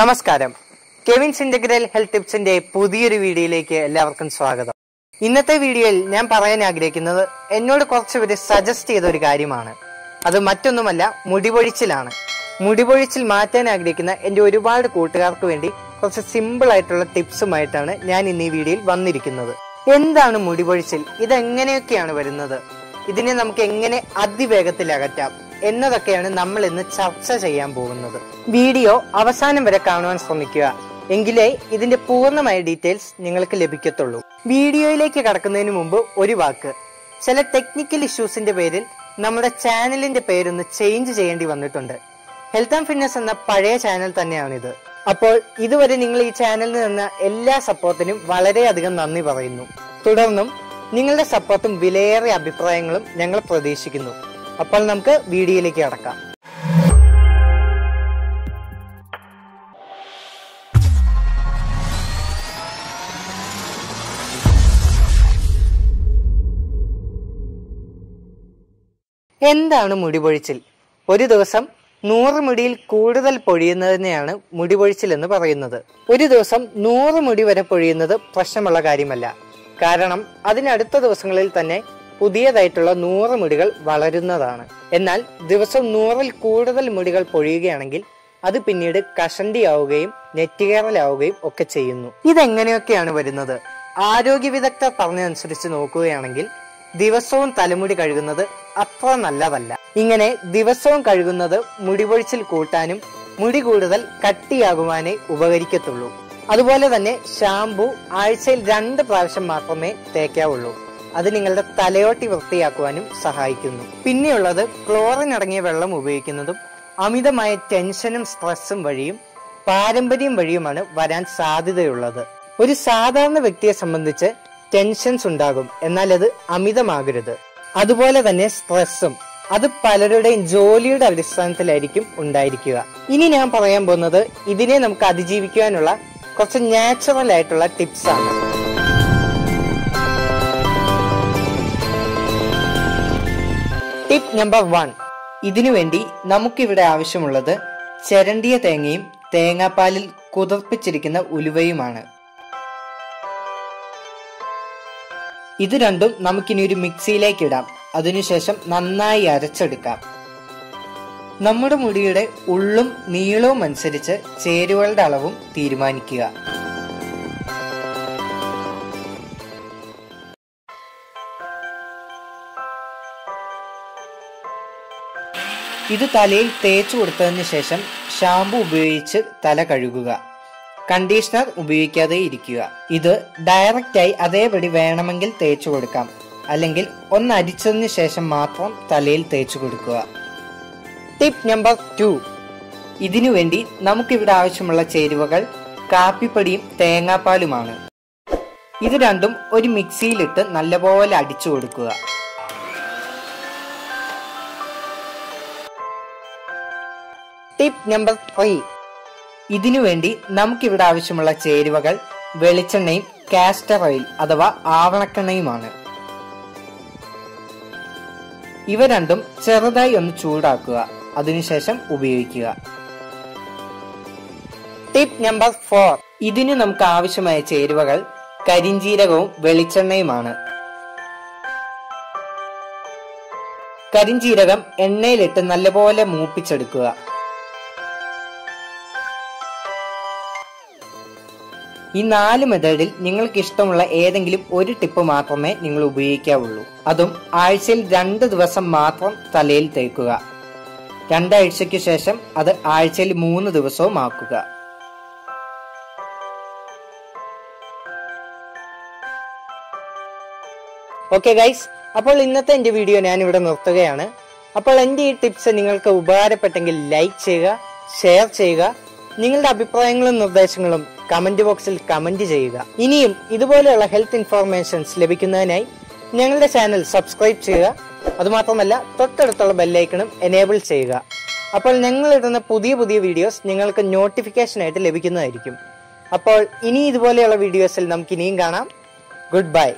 നമസ്കാരം. Kevin integral health ടിപ്സിന്റെ പുതിയൊരു വീഡിയോയിലേക്ക് എല്ലാവർക്കും സ്വാഗതം. ഇന്നത്തെ വീഡിയോയിൽ ഞാൻ പറയാൻ ആഗ്രഹിക്കുന്നത് എന്നോട് കുറച്ച് പേര് സജസ്റ്റ് ചെയ്ത ഒരു കാര്യമാണ്. അത് മറ്റൊന്നുമല്ല മുടിപൊഴിച്ചിലാണ്. മുടിപൊഴിച്ചിൽ മാറ്റാൻ ആഗ്രഹിക്കുന്ന എന്റെ ഒരുപാട് കൂട്ടുകാർക്ക് വേണ്ടി കുറച്ച് സിമ്പിൾ ആയിട്ടുള്ള ടിപ്സുമായിട്ടാണ് ഞാൻ ഇന്ന് ഈ വീഡിയോയിൽ വന്നിരിക്കുന്നത്. എന്താണ് മുടിപൊഴിച്ചിൽ? ഇതെങ്ങനെയൊക്കെയാണ് വരുന്നത്? ഇതിനെ നമുക്ക് എങ്ങനെ അതിവേഗത്തിൽ അകറ്റാം? എന്നതൊക്കെയാണ് നമ്മൾ ഇന്ന് ചർച്ച ചെയ്യാൻ പോകുന്നത്. വീഡിയോ അവസാനം വരെ കാണുവാൻ ശ്രമിക്കുക. എങ്കിലേ ഇതിന്റെ പൂർണമായ ഡീറ്റെയിൽസ് നിങ്ങൾക്ക് ലഭിക്കത്തുള്ളൂ. വീഡിയോയിലേക്ക് കടക്കുന്നതിന് മുമ്പ് ഒരു വാക്ക്. ചില ടെക്നിക്കൽ ഇഷ്യൂസിന്റെ പേരിൽ നമ്മുടെ ചാനലിന്റെ പേരൊന്ന് ചേഞ്ച് ചെയ്യേണ്ടി വന്നിട്ടുണ്ട്. ഹെൽത്ത് ആൻഡ് ഫിറ്റ്നസ് എന്ന പഴയ ചാനൽ തന്നെയാണിത്. അപ്പോൾ ഇതുവരെ നിങ്ങൾ ഈ ചാനലിൽ നിന്ന് എല്ലാ സപ്പോർട്ടിനും വളരെയധികം നന്ദി പറയുന്നു. തുടർന്നും നിങ്ങളുടെ സപ്പോർട്ടും വിലയേറിയ അഭിപ്രായങ്ങളും ഞങ്ങൾ പ്രതീക്ഷിക്കുന്നു. അപ്പോൾ നമുക്ക് വീഡിയോയിലേക്ക് അടക്കാം എന്താണ് മുടിപൊഴിച്ചിൽ? ഒരു ദിവസം നൂറ് മുടിയിൽ കൂടുതൽ പൊഴിയുന്നതിനെയാണ് മുടിപൊഴിച്ചിൽ എന്ന് പറയുന്നത്. ഒരു ദിവസം നൂറ് മുടി വരെ പൊഴിയുന്നത് പ്രശ്നമുള്ള കാര്യമല്ല. കാരണം അതിനടുത്ത ദിവസങ്ങളിൽ തന്നെ പുതിയതായിട്ടുള്ള നൂറ് മുടികൾ വളരുന്നതാണ്. എന്നാൽ ദിവസം നൂറിൽ കൂടുതൽ മുടികൾ പൊഴിയുകയാണെങ്കിൽ അത് പിന്നീട് കഷണ്ടിയാവുകയും നെറ്റുകേറലാവുകയും ഒക്കെ ചെയ്യുന്നു. ഇതെങ്ങനെയൊക്കെയാണ് വരുന്നത്? ആരോഗ്യ വിദഗ്ധർ പറഞ്ഞതനുസരിച്ച് നോക്കുകയാണെങ്കിൽ ദിവസവും തലമുടി കഴുകുന്നത് അത്ര നല്ലതല്ല. ഇങ്ങനെ ദിവസവും കഴുകുന്നത് മുടിപൊഴിച്ചിൽ കൂട്ടാനും മുടി കൂടുതൽ കട്ടിയാകുവാനേ ഉപകരിക്കത്തുള്ളൂ. അതുപോലെ തന്നെ ഷാംപൂ ആഴ്ചയിൽ രണ്ട് പ്രാവശ്യം മാത്രമേ തേക്കാവുള്ളൂ. അത് നിങ്ങളുടെ തലയോട്ടി വൃത്തിയാക്കുവാനും സഹായിക്കുന്നു. പിന്നെയുള്ളത് ക്ലോറിൻ അടങ്ങിയ വെള്ളം ഉപയോഗിക്കുന്നതും അമിതമായ ടെൻഷനും സ്ട്രെസ്സും വഴിയും പാരമ്പര്യം വഴിയുമാണ് വരാൻ സാധ്യതയുള്ളത്. ഒരു സാധാരണ വ്യക്തിയെ സംബന്ധിച്ച് ടെൻഷൻസ് ഉണ്ടാകും. എന്നാൽ അത് അമിതമാകരുത്. അതുപോലെ തന്നെ സ്ട്രെസ്സും. അത് പലരുടെയും ജോലിയുടെ അടിസ്ഥാനത്തിലായിരിക്കും ഉണ്ടായിരിക്കുക. ഇനി ഞാൻ പറയാൻ പോകുന്നത് ഇതിനെ നമുക്ക് അതിജീവിക്കുവാനുള്ള കുറച്ച് നാച്ചുറൽ ആയിട്ടുള്ള ടിപ്സ് ആണ് ടിപ്പ് നമ്പർ വൺ ഇതിനു വേണ്ടി നമുക്കിവിടെ ആവശ്യമുള്ളത് ചരണ്ടിയ തേങ്ങയും തേങ്ങാപ്പാലിൽ കുതിർപ്പിച്ചിരിക്കുന്ന ഉലുവയുമാണ്. ഇത് രണ്ടും നമുക്കിനി ഒരു മിക്സിയിലേക്ക് ഇടാം. അതിനുശേഷം നന്നായി അരച്ചെടുക്കാം. നമ്മുടെ മുടിയുടെ ഉള്ളും നീളവും അനുസരിച്ച് ചേരുവകളുടെ അളവും തീരുമാനിക്കുക. ഇത് തലയിൽ തേച്ചു കൊടുത്തതിന് ശേഷം ഷാമ്പു ഉപയോഗിച്ച് തല കഴുകുക. കണ്ടീഷണർ ഉപയോഗിക്കാതെ ഇരിക്കുക. ഇത് ഡയറക്റ്റായി അതേപടി വേണമെങ്കിൽ തേച്ചു കൊടുക്കാം. അല്ലെങ്കിൽ ഒന്ന് അരിച്ചതിന് ശേഷം മാത്രം തലയിൽ തേച്ചു കൊടുക്കുക. ടിപ്പ് നമ്പർ ടു ഇതിനു വേണ്ടി നമുക്കിവിടെ ആവശ്യമുള്ള ചേരുവകൾ കാപ്പിപ്പൊടിയും തേങ്ങാപ്പാലുമാണ്. ഇത് രണ്ടും ഒരു മിക്സിയിലിട്ട് നല്ലപോലെ അടിച്ചു കൊടുക്കുക. ടിപ്പ് നമ്പർ ത്രീ ഇതിനുവേണ്ടി നമുക്കിവിടെ ആവശ്യമുള്ള ചേരുവകൾ വെളിച്ചെണ്ണയും കാസ്റ്റർ ഓയിൽ അഥവാ ആവണക്കെണ്ണയുമാണ്. ഇവ രണ്ടും ചെറുതായി ഒന്ന് ചൂടാക്കുക. അതിനുശേഷം ഉപയോഗിക്കുക. ടിപ്പ് നമ്പർ ഫോർ ഇതിന് നമുക്ക് ആവശ്യമായ ചേരുവകൾ കരിഞ്ജീരകവും വെളിച്ചെണ്ണയുമാണ്. കരിഞ്ജീരകം എണ്ണയിലിട്ട് നല്ലപോലെ മൂപ്പിച്ചെടുക്കുക. ഈ നാല് മെത്തേഡിൽ നിങ്ങൾക്ക് ഇഷ്ടമുള്ള ഏതെങ്കിലും ഒരു ടിപ്പ് മാത്രമേ നിങ്ങൾ ഉപയോഗിക്കാവുള്ളൂ. അതും ആഴ്ചയിൽ രണ്ട് ദിവസം മാത്രം തലയിൽ തേക്കുക. രണ്ടാഴ്ചയ്ക്ക് ശേഷം അത് ആഴ്ചയിൽ മൂന്ന് ദിവസവും ആക്കുക. ഓക്കെ ഗൈസ് അപ്പോൾ ഇന്നത്തെ എന്റെ വീഡിയോ ഞാൻ ഇവിടെ നിർത്തുകയാണ്. അപ്പോൾ എന്റെ ഈ ടിപ്സ് നിങ്ങൾക്ക് ഉപകാരപ്പെട്ടെങ്കിൽ ലൈക്ക് ചെയ്യുക ഷെയർ ചെയ്യുക. നിങ്ങളുടെ അഭിപ്രായങ്ങളും നിർദ്ദേശങ്ങളും കമന്റ് ബോക്സിൽ കമന്റ് ചെയ്യുക. ഇനിയും ഇതുപോലെയുള്ള ഹെൽത്ത് ഇൻഫോർമേഷൻസ് ലഭിക്കുന്നതിനായി ഞങ്ങളുടെ ചാനൽ സബ്സ്ക്രൈബ് ചെയ്യുക. അതുമാത്രമല്ല തൊട്ടടുത്തുള്ള ബെല്ലൈക്കണും എനേബിൾ ചെയ്യുക. അപ്പോൾ ഞങ്ങൾ ഇടുന്ന പുതിയ പുതിയ വീഡിയോസ് നിങ്ങൾക്ക് നോട്ടിഫിക്കേഷനായിട്ട് ലഭിക്കുന്നതായിരിക്കും. അപ്പോൾ ഇനി ഇതുപോലെയുള്ള വീഡിയോസിൽ നമുക്ക് ഇനിയും കാണാം. Good bye